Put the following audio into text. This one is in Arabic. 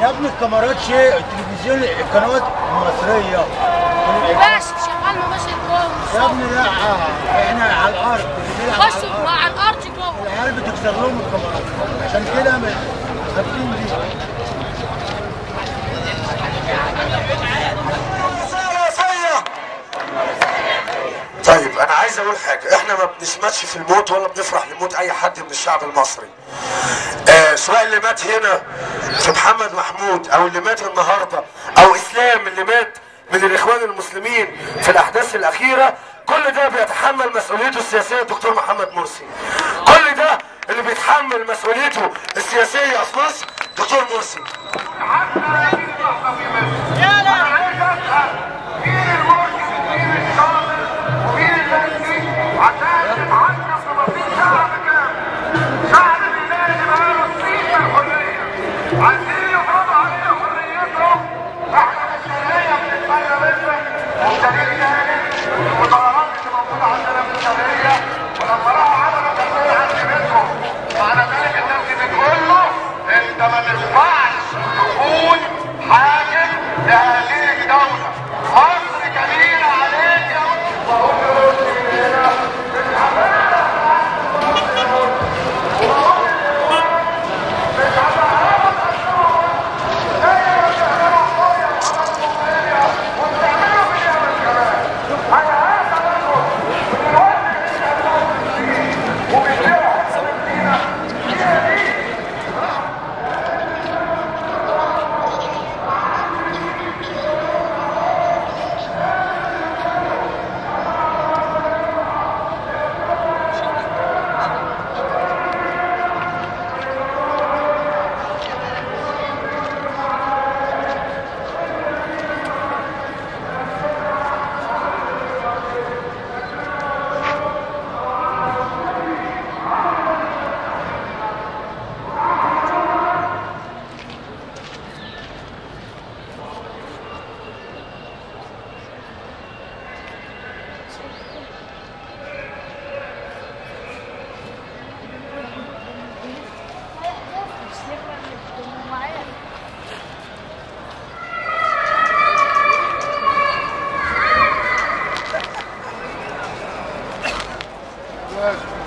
يا ابني الكاميرات شيء التلفزيون القنوات المصرية. مباشر شغال مباشر جوه يا ابني لا إحنا على الأرض. بنلعب على خشوا الأرض جوه العيال بتكسر لهم الكاميرات. عشان كده مش خابطين دي. طيب أنا عايز أقول حاجة. إحنا ما بنسمتش في الموت ولا بنفرح لموت اي حد من الشعب المصري. آه سواء اللي مات هنا في محمد محمود أو اللي مات النهارده أو اسلام اللي مات من الاخوان المسلمين في الاحداث الاخيره كل ده بيتحمل مسؤوليته السياسية الدكتور محمد مرسي. كل ده اللي بيتحمل مسؤوليته السياسية في مصر دكتور مرسي. انت ما تشبعش تكون حاكم لهذه الدولة. Russian.